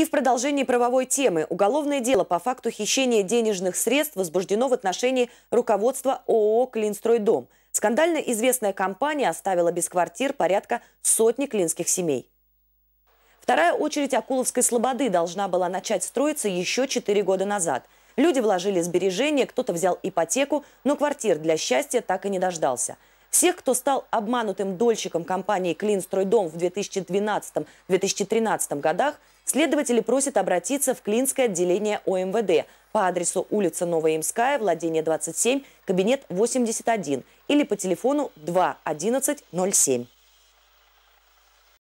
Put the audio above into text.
И в продолжении правовой темы уголовное дело по факту хищения денежных средств возбуждено в отношении руководства ООО «Клинстройдом». Скандально известная компания оставила без квартир порядка сотни клинских семей. Вторая очередь Акуловской Слободы должна была начать строиться еще 4 года назад. Люди вложили сбережения, кто-то взял ипотеку, но квартир для счастья так и не дождался – всех, кто стал обманутым дольщиком компании «Клинстройдом» в 2012-2013 годах, следователи просят обратиться в Клинское отделение ОМВД по адресу улица Новая Имская, владение 27, кабинет 81 или по телефону 2 11 07.